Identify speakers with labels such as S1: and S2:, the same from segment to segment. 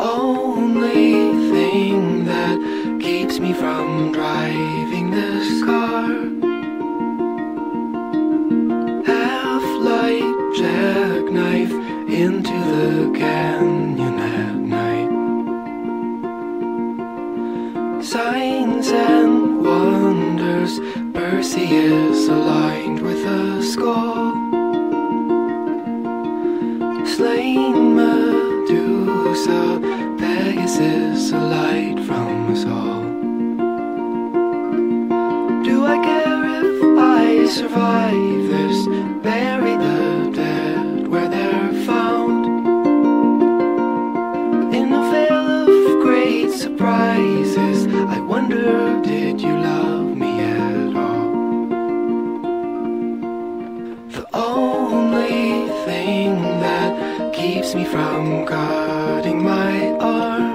S1: only thing that keeps me from driving this car. Half light jackknife into the canyon at night. Signs and wonders, Perseus aligned with a skull. Slain. Medusa, Pegasus, a light from us all. Do I care if I survive keeps me from cutting my arm.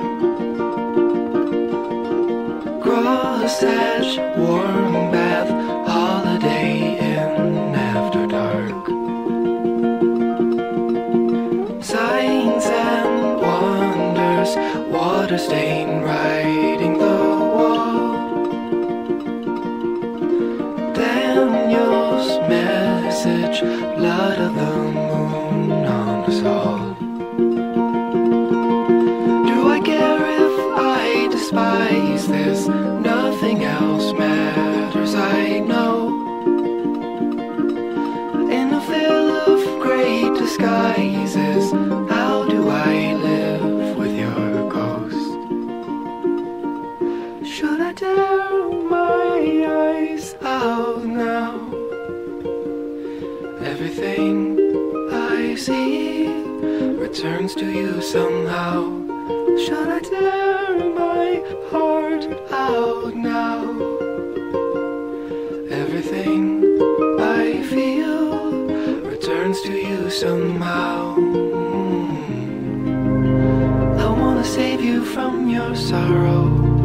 S1: Crosshatch, warm bath, holiday in after dark. Signs and wonders, water stain writing blood of the moon on us all. Do I care if I despise this? Nothing else matters, I know. In a veil of great disguises, how do I live with your ghost? Should I tear returns to you somehow. Shall I tear my heart out now? Everything I feel returns to you somehow. I wanna save you from your sorrow.